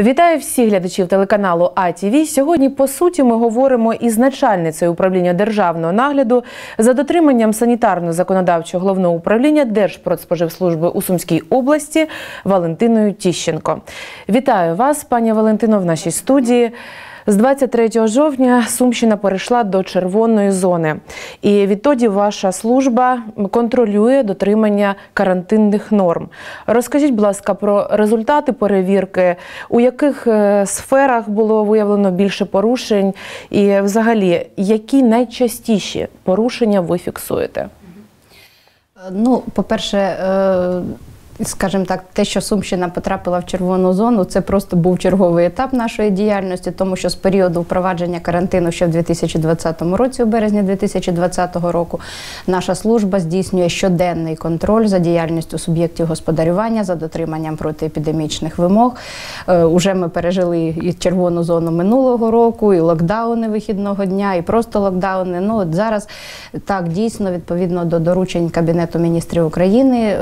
Вітаю всіх глядачів телеканалу АТВ. Сьогодні, по суті, ми говоримо із начальницею управління державного нагляду за дотриманням санітарно-законодавчого головного управління Держпродспоживслужби у Сумській області Валентиною Тіщенко. Вітаю вас, пані Валентино, в нашій студії. З 23 жовтня Сумщина перейшла до червоної зони, і відтоді ваша служба контролює дотримання карантинних норм. Розкажіть, будь ласка, про результати перевірки, у яких е, сферах було виявлено більше порушень, і взагалі які найчастіші порушення ви фіксуєте? Ну, по-перше, е, скажімо так, те, що Сумщина потрапила в червону зону, це просто був черговий етап нашої діяльності, тому що з періоду впровадження карантину ще в 2020 році, у березні 2020 року, наша служба здійснює щоденний контроль за діяльністю суб'єктів господарювання за дотриманням протиепідемічних вимог. Е, уже ми пережили і червону зону минулого року, і локдауни вихідного дня, і просто локдауни. Ну от зараз так дійсно відповідно до доручень Кабінету міністрів України, е,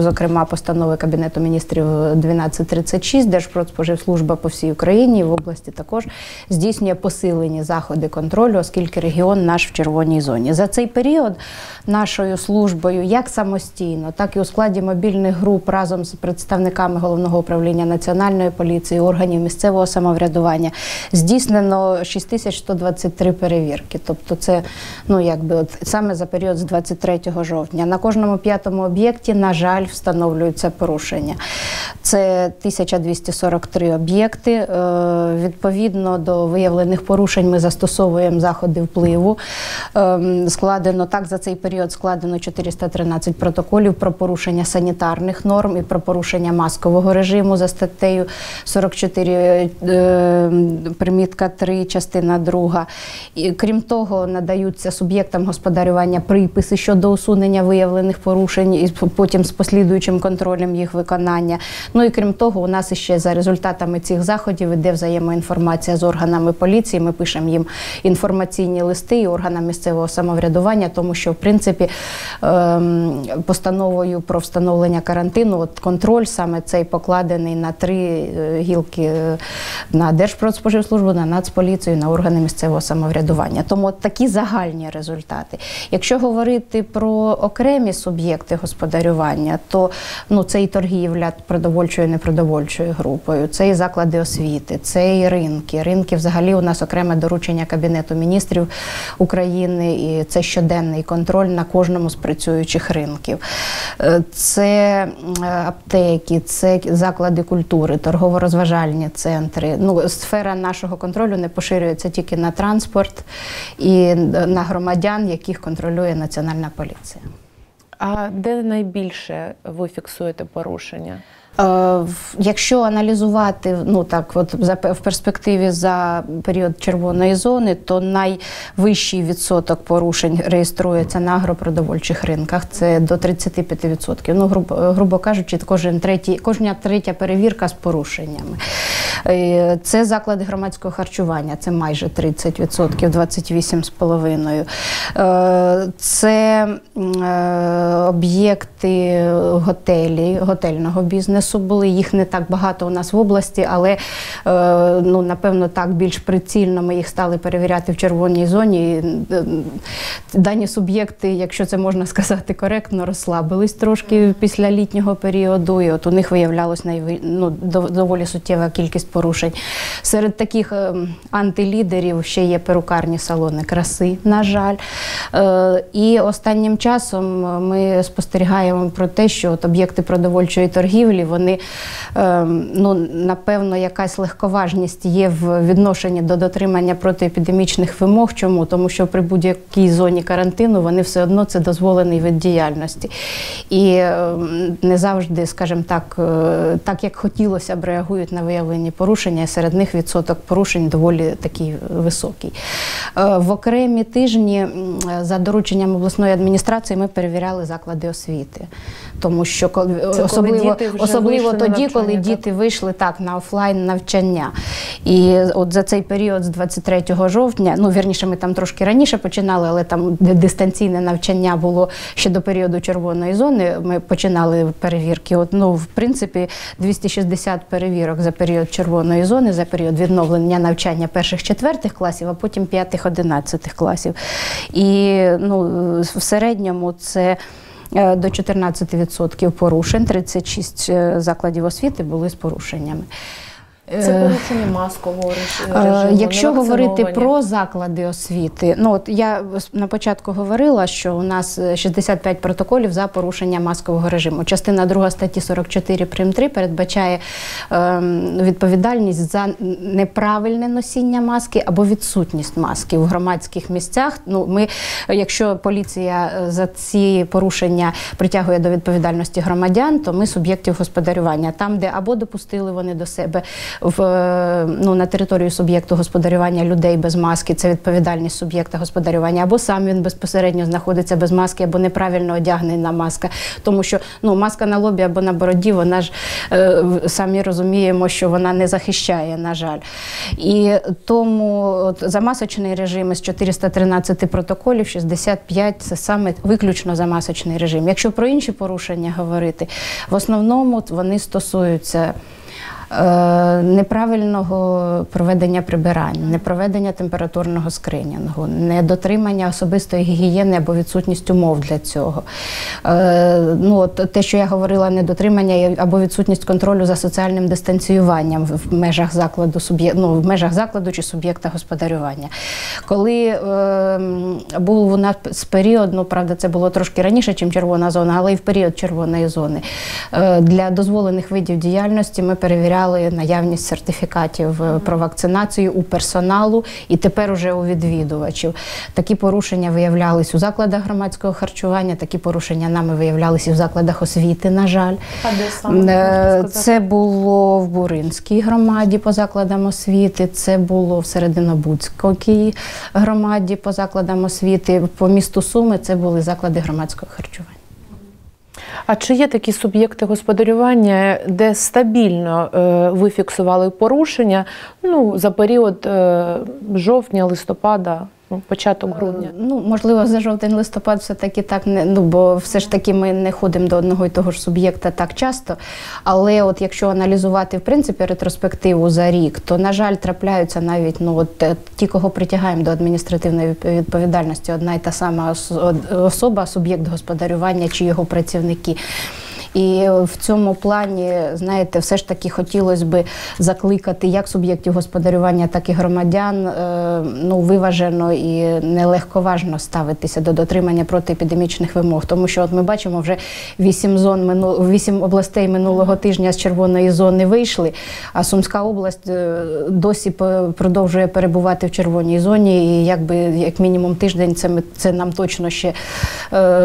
зокрема постанови Кабінету міністрів 1236, Держпродспоживслужба по всій Україні в області також здійснює посилені заходи контролю, оскільки регіон наш в червоній зоні. За цей період нашою службою, як самостійно, так і у складі мобільних груп разом з представниками головного управління національної поліції, органів місцевого самоврядування, здійснено 6123 перевірки. Тобто, це ну якби от саме за період з 23 жовтня. На кожному п'ятому об'єкті, на жаль, встановлюються порушення. Це 1243 об'єкти. Е, відповідно до виявлених порушень, ми застосовуємо заходи впливу. Ем, складено так за цей період складено 413 протоколів про порушення санітарних норм і про порушення маскового режиму за статтею 44 е, примітка 3, частина 2. І, Крім того, надаються суб'єктам господарювання приписи щодо усунення виявлених порушень і потім з послідуючим контролем їх виконання. Ну і крім того, у нас ще за результатами цих заходів іде взаємоінформація з органами поліції. Ми пишемо їм інформаційні листи і органам місцевого самоврядування, тому що в принципі ем, постановою про встановлення карантину от контроль саме цей покладений на три е, гілки е, на Держпродспоживслужбу, на Нацполіцію, на органи місцевого самоврядування. Тому от такі загальні результати. Якщо говорити про окремі суб'єкти господарювання, то ну це і торгівля продовольчою непродовольчою групою, це і заклади освіти, це і ринки. Ринки, взагалі, у нас окреме доручення Кабінету міністрів України, і це щоденний контроль на кожному з працюючих ринків. Е, це аптеки, це заклади культури, торгово-розважальні центри. Ну, сфера нашого контролю не поширюється тільки на транспорт і на громадян, яких контролює національна поліція. А де найбільше ви фіксуєте порушення? Е, якщо аналізувати ну так, от в перспективі за період червоної зони, то найвищий відсоток порушень реєструється на агропродовольчих ринках. Це до 35%. Ну, грубо, грубо кажучи, кожен третій, кожна третя перевірка з порушеннями. Е, це заклади громадського харчування, це майже 30%, 28,5%. Е, це об'єкти готелі, готельного бізнесу були. Їх не так багато у нас в області, але е, ну напевно так більш прицільно ми їх стали перевіряти в червоній зоні. Е, дані суб'єкти, якщо це можна сказати коректно, розслабились трошки після літнього періоду. І от у них виявлялось ну, доволі суттєва кількість порушень. Серед таких е, антилідерів ще є перукарні салони краси, на жаль. І останнім часом ми спостерігаємо про те, що от об'єкти продовольчої торгівлі вони ем, ну напевно якась легковажність є в відношенні до дотримання протиепідемічних вимог. Чому? Тому що при будь-якій зоні карантину вони все одно це дозволений вид діяльності. І ем, не завжди, скажімо так, е, так як хотілося б, реагують на виявлені порушення. Серед них відсоток порушень доволі такий високий. Е, в окремі тижні за дорученням обласної адміністрації ми перевіряли заклади освіти, тому що це особливо особливо особливо тоді, коли так? діти вийшли так на офлайн навчання. І от за цей період з 23 жовтня, ну вірніше, ми там трошки раніше починали, але там дистанційне навчання було ще до періоду червоної зони. Ми починали перевірки. От ну в принципі 260 перевірок за період червоної. Червоної зони за період відновлення навчання перших четвертих класів, а потім п'ятих одинадцятих класів. І ну, в середньому це. е, До 14% порушень, 36 е, закладів освіти були з порушеннями. Це Е, порушення маскового Е, режиму. Якщо говорити про заклади освіти, ну от я на початку говорила, що у нас е, 65 протоколів за порушення маскового режиму. Частина 2 статті 44 прим 3 передбачає ем, відповідальність за неправильне носіння маски або відсутність маски в громадських місцях. Ну, ми, якщо поліція е, за ці порушення притягує до відповідальності громадян, то ми суб'єктів господарювання там, де або допустили вони до себе в ну на територію суб'єкту господарювання людей без маски, це відповідальність суб'єкта господарювання, або сам він безпосередньо знаходиться без маски, або неправильно одягнена маска. Тому що ну маска на лобі або на бороді, вона ж е, самі розуміємо, що вона не захищає, на жаль. І тому от, за масочний режим із 413 протоколів 65 це саме виключно за масочний режим. Якщо про інші порушення говорити, в основному вони стосуються. Е, Неправильного проведення прибирання, непроведення температурного скринінгу, недотримання особистої гігієни або відсутність умов для цього. Е, ну, от те, що я говорила, недотримання або відсутність контролю за соціальним дистанціюванням в межах закладу ну, в межах закладу чи суб'єкта господарювання. Коли е, був у нас період, ну правда, це було трошки раніше, ніж червона зона, але і в період червоної зони. Е, для дозволених видів діяльності ми перевіряли наявність сертифікатів е, про вакцинацію у персоналу і тепер уже у відвідувачів. Такі порушення виявлялись у закладах громадського харчування, такі порушення нами виявлялись і в закладах освіти, на жаль. А де саме, можете Е? Це було в Буринській громаді по закладам освіти, це було в Серединобудській громаді по закладам освіти. По місту Суми це були заклади громадського харчування. А чи є такі суб'єкти господарювання, де стабільно е, ви фіксували порушення? Ну, за період е, жовтня, листопада, ну, початок грудня? Ну, можливо, за жовтень листопад все-таки так не ну, бо все ж таки ми не ходимо до одного і того ж суб'єкта так часто. Але от якщо аналізувати в принципі ретроспективу за рік, то на жаль трапляються навіть ну от е, ті, кого притягаємо до адміністративної відповідальності, одна й та сама ос- особа, суб'єкт господарювання чи його працівники. І в цьому плані, знаєте, все ж таки хотілося би закликати як суб'єктів господарювання, так і громадян е, ну, виважено і нелегковажно ставитися до дотримання протиепідемічних вимог. Тому що от ми бачимо вже вісім зон мину- вісім областей минулого тижня з червоної зони вийшли, а Сумська область е, досі продовжує перебувати в червоній зоні. І якби як мінімум тиждень, це ми це нам точно ще е,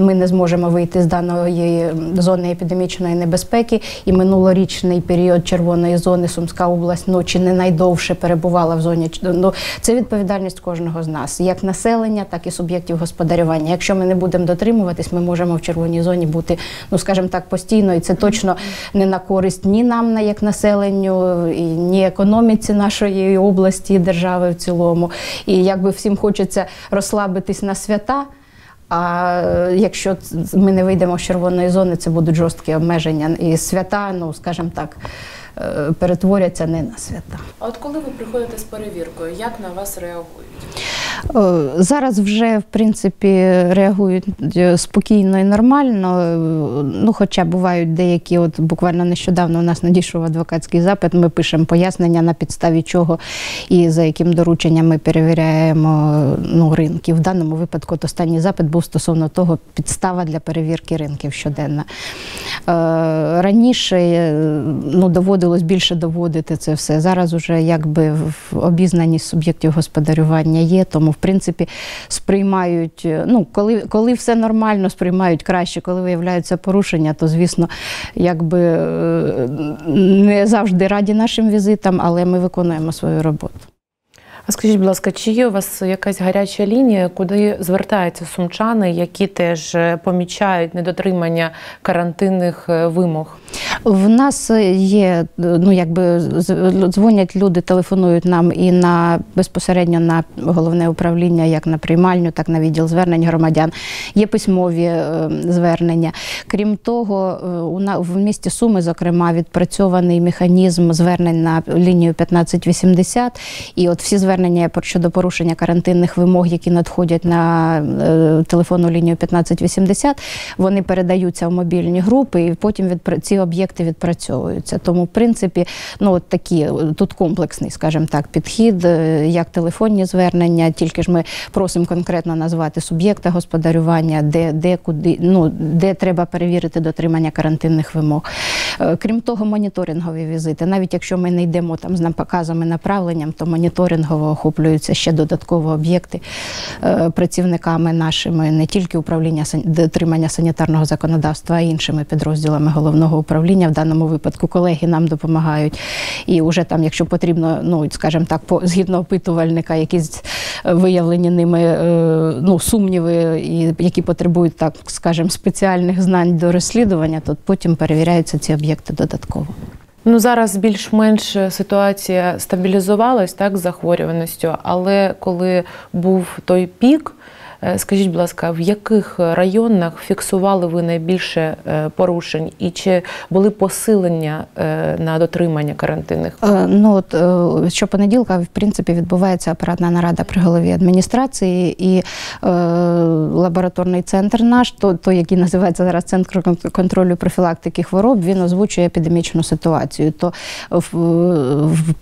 ми не зможемо вийти з даної зони епідемічної небезпеки. І минулорічний період червоної зони Сумська область чи не найдовше перебувала в зоні. Ну, це відповідальність кожного з нас, як населення, так і суб'єктів господарювання. Якщо ми не будемо дотримуватись, ми можемо в червоній зоні бути, ну скажімо так, постійно, і це точно не на користь ні нам, на- як населенню, і ні економіці нашої області держави в цілому. І якби всім хочеться розслабитись на свята. А е, якщо ми не вийдемо з червоної зони, це будуть жорсткі обмеження. І свята, ну скажімо так, е, перетворяться не на свята. А от коли ви приходите з перевіркою, як на вас реагують? Е, Зараз вже в принципі реагують е, спокійно і нормально. Е, Ну, хоча бувають деякі, от буквально нещодавно у нас надійшов адвокатський запит. Ми пишемо пояснення на підставі чого і за яким дорученням ми перевіряємо ну, ринки. В даному випадку от останній запит був стосовно того, підстава для перевірки ринків щоденна. Раніше ну, доводилось більше доводити це все. Зараз уже якби в- обізнаність суб'єктів господарювання є, тому в принципі сприймають. е, Ну, коли, коли все нормально, сприймають краще. Коли виявляються порушення, то звісно, якби е, не завжди раді нашим візитам, але ми виконуємо свою роботу. А скажіть, будь ласка, чи є у вас якась гаряча лінія, куди звертаються сумчани, які теж е, помічають недотримання карантинних е, вимог? В нас є, ну якби дзвонять люди, телефонують нам і на безпосередньо на головне управління, як на приймальню, так на відділ звернень громадян. Є письмові е, звернення. Крім того, е, у в місті Суми, зокрема, відпрацьований механізм звернень на лінію 1580. І от всі звернення про- щодо порушення карантинних вимог, які надходять на е, телефонну лінію 1580, вони передаються в мобільні групи, і потім відпра- ці об'єкти відпрацьовуються. Тому, в принципі, ну от такі е, тут комплексний, скажімо так, підхід, е, як телефонні звернення, тільки ж ми просимо конкретно назвати суб'єкта господарювання, де, де куди, ну де треба перевірити дотримання карантинних вимог. Крім того, моніторингові візити. Навіть якщо ми не йдемо там з показами направленням, то моніторингово охоплюються ще додатково об'єкти е, працівниками нашими, не тільки управління дотримання санітарного законодавства, а іншими підрозділами головного управління. В даному випадку колеги нам допомагають. І вже там, якщо потрібно, ну скажімо так, по згідно опитувальника, якісь е, виявлені ними е, ну, сумніви, і які потребують, так скажімо, спеціальних знань до розслідування, то потім перевіряються ці об'єкти додатково. Ну зараз більш-менш ситуація стабілізувалась так з захворюваністю, але коли був той пік, скажіть, будь ласка, в яких районах фіксували ви найбільше е, порушень, і чи були посилення е, на дотримання карантинних? Е, Ну от е, щопонеділка, в принципі, відбувається апаратна нарада при голові адміністрації і е, лабораторний центр наш, то, той, який називається зараз Центр кон- контролю профілактики хвороб, він озвучує епідемічну ситуацію. То,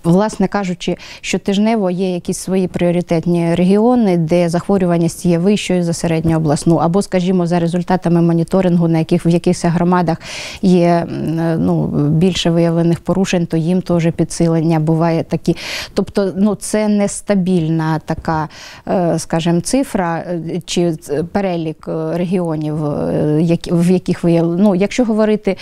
власне кажучи, щотижнево є якісь свої пріоритетні регіони, де захворюваність є вищою за середню обласну, або, скажімо, за результатами моніторингу, на яких в якихось громадах є ну, більше виявлених порушень, то їм теж підсилення буває такі. Тобто, ну це нестабільна така, е, скажімо, цифра е, чи перелік е, регіонів, в яких виявлено. Ну, якщо говорити.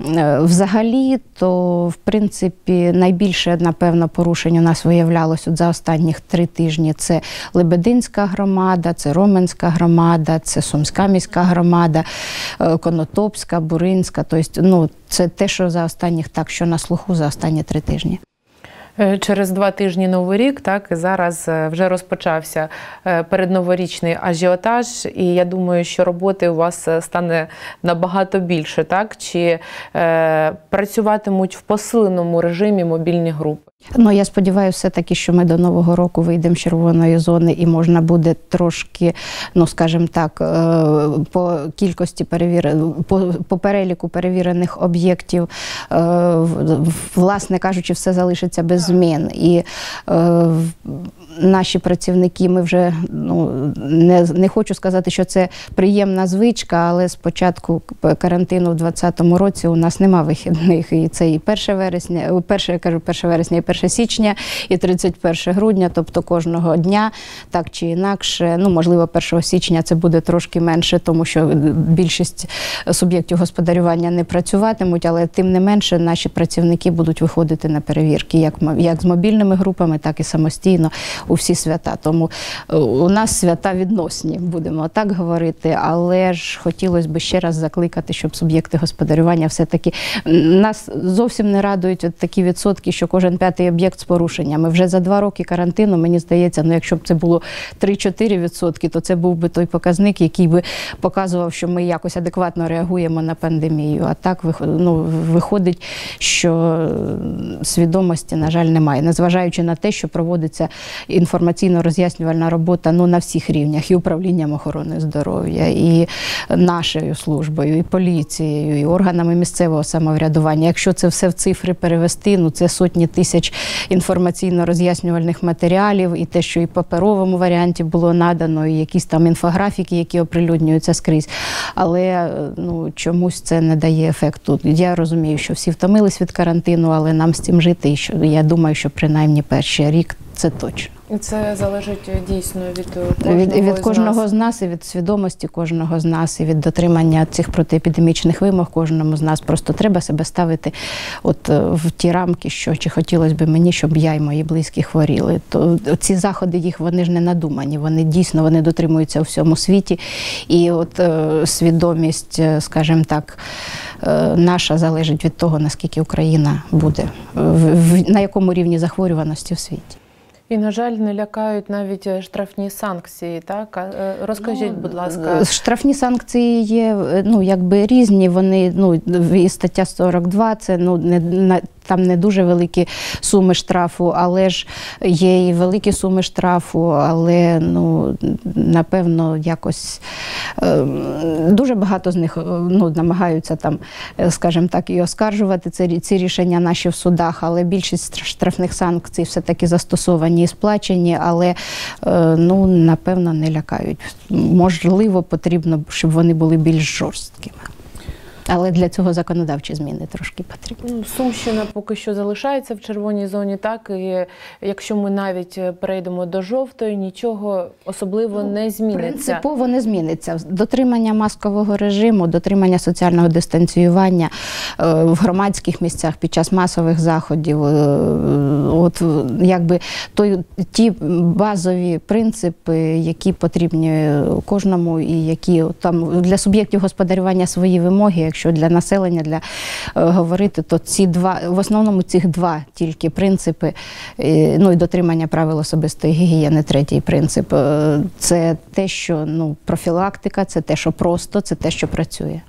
Е, Взагалі, то в принципі найбільше напевно порушень у нас виявлялось от за останніх три тижні. Це Лебединська громада, це Роменська громада, це Сумська міська громада, е, Конотопська, Буринська. Тобто, ну це те, що за останніх так, що на слуху за останні три тижні. Е, Через два тижні новий рік, так і зараз е, вже розпочався е, передноворічний ажіотаж, і я думаю, що роботи у вас стане набагато більше, так чи е, працюватимуть в посиленому режимі мобільні групи. Ну я сподіваюся, все таки, що ми до нового року вийдемо з червоної зони, і можна буде трошки, ну скажімо так, е, по кількості перевір... по, по переліку перевірених об'єктів, е, власне кажучи, все залишиться без змін. І е, наші працівники, ми вже ну не, не хочу сказати, що це приємна звичка, але з початку карантину в 2020 році у нас нема вихідних. І це і 1 вересня, перше, я кажу, 1 вересня, і 1 січня, і 31 грудня, тобто кожного дня, так чи інакше. Ну, можливо, 1 січня це буде трошки менше, тому що більшість суб'єктів господарювання не працюватимуть, але тим не менше наші працівники будуть виходити на перевірки, як, як з мобільними групами, так і самостійно у всі свята. Тому е, у нас свята відносні, будемо так говорити. Але ж хотілося б ще раз закликати, щоб суб'єкти господарювання все-таки нас зовсім не радують от такі відсотки, що кожен п'ятий об'єкт з порушеннями. Вже за два роки карантину, мені здається, ну якщо б це було 3-4 відсотки, то це був би той показник, який би показував, що ми якось адекватно реагуємо на пандемію. А так ну, виходить, що свідомості, на жаль, немає, незважаючи на те, що проводиться інформаційно-роз'яснювальна робота ну, на всіх рівнях, і управлінням охорони здоров'я, і нашою службою, і поліцією, і органами місцевого самоврядування. Якщо це все в цифри перевести, ну це сотні тисяч інформаційно-роз'яснювальних матеріалів, і те, що і в паперовому варіанті було надано, і якісь там інфографіки, які оприлюднюються скрізь. Але е, ну, чомусь це не дає ефекту. Я розумію, що всі втомились від карантину, але нам з цим жити. І що я думаю, що принаймні перший рік Це точно. І це залежить е, дійсно від е, кожного, Від, від з нас. з нас, і від свідомості кожного з нас, і від дотримання цих протиепідемічних вимог кожному з нас. Просто треба себе ставити от е, в ті рамки, що чи хотілося б мені, щоб я і мої близькі хворіли. То ці заходи їх вони ж не надумані. Вони дійсно вони дотримуються у всьому світі. І от е, свідомість, е, скажімо так, е, наша залежить від того, наскільки Україна буде, е, в, в- на якому рівні захворюваності в світі. І, на жаль, не лякають навіть е, штрафні санкції. Так е, розкажіть, Ну, будь ласка, Е, Штрафні санкції є ну, якби різні. Вони ну і стаття 42, це ну не на. Там не дуже великі суми штрафу, але ж є і великі суми штрафу, але ну напевно якось е, дуже багато з них е, ну, намагаються там, е, скажімо так, і оскаржувати ці, ці рішення наші в судах, але більшість штраф- штрафних санкцій все-таки застосовані і сплачені, але е, ну напевно не лякають. Можливо, потрібно, щоб вони були більш жорсткими. Але для цього законодавчі зміни трошки потрібні. Ну, Сумщина поки що залишається в червоній зоні, так і якщо ми навіть е, перейдемо до жовтої, нічого особливо не зміниться. Принципово не зміниться. Дотримання маскового режиму, дотримання соціального дистанціювання е, в громадських місцях під час масових заходів. е, От якби той, ті базові принципи, які потрібні кожному, і які там для суб'єктів господарювання свої вимоги. Якщо для населення для е, говорити, то ці два в основному цих два тільки принципи, е, ну і дотримання правил особистої гігієни. Третій принцип е, це те, що ну профілактика, це те, що просто, це те, що працює.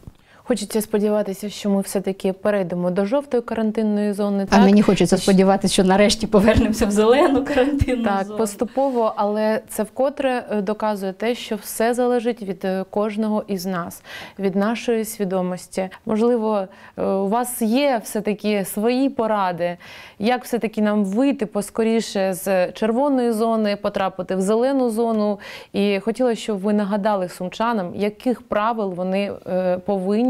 Хочеться сподіватися, що ми все-таки перейдемо до жовтої карантинної зони. А так? мені хочеться сподіватися, що нарешті повернемося в зелену карантинну Так, зону. поступово, але це вкотре е, доказує те, що все залежить від е, кожного із нас, від нашої свідомості. Можливо, е, у вас є все-таки свої поради, як все-таки нам вийти поскоріше з червоної зони, потрапити в зелену зону. І хотіла, щоб ви нагадали сумчанам, яких правил вони е,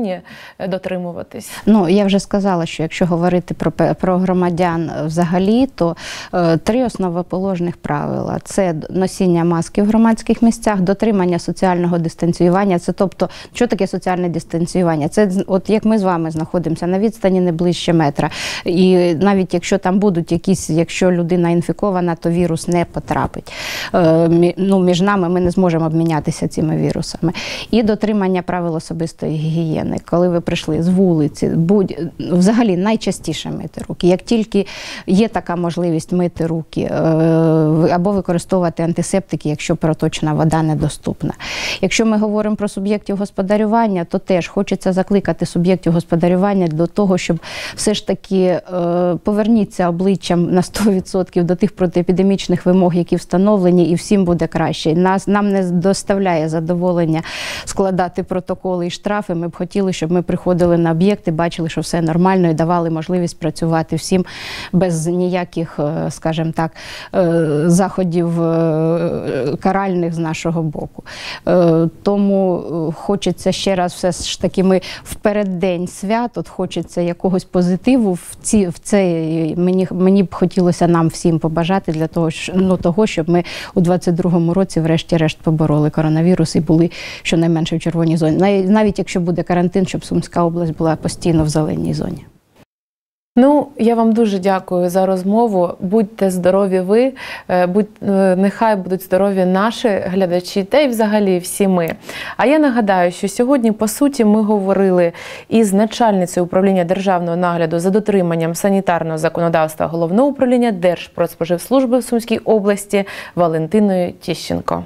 повинні е, дотримуватись. Ну я вже сказала, що якщо говорити про про громадян е, взагалі, то е, три основоположних правила: це носіння маски в громадських місцях, дотримання соціального дистанціювання. Це тобто, що таке соціальне дистанціювання? Це от як ми з вами знаходимося на відстані не ближче метра. І навіть якщо там будуть якісь, якщо людина інфікована, то вірус не потрапить. Е, ну, між нами ми не зможемо обмінятися цими вірусами. І дотримання правил особистої гігієни. Коли ви прийшли з вулиці, будь взагалі найчастіше мити руки. Як тільки є така можливість мити руки, е, або використовувати антисептики, якщо проточна вода недоступна. Якщо ми говоримо про суб'єктів господарювання, то теж хочеться закликати суб'єктів господарювання до того, щоб все ж таки е, поверніться обличчям на 100% до тих протиепідемічних вимог, які встановлені, і всім буде краще. Нас нам не доставляє задоволення складати протоколи і штрафи. Ми б хотіли, щоб ми приходили на об'єкти, бачили, що все нормально, і давали можливість працювати всім без ніяких, е, скажімо так, е, заходів е, каральних з нашого боку. Тому хочеться ще раз, все ж таки, ми в переддень свят, от хочеться якогось позитиву в ці в це мені мені б хотілося нам всім побажати для того, ну того, щоб ми у 22-му році, врешті-решт, побороли коронавірус і були щонайменше в червоній зоні. Навіть якщо буде карантин, щоб Сумська область була постійно в зеленій зоні. Ну, я вам дуже дякую за розмову. Будьте здорові ви, е, будь, е, нехай будуть здорові наші глядачі, та й взагалі всі ми. А я нагадаю, що сьогодні, по суті, ми говорили із начальницею управління державного нагляду за дотриманням санітарного законодавства головного управління Держпродспоживслужби в Сумській області Валентиною Тіщенко.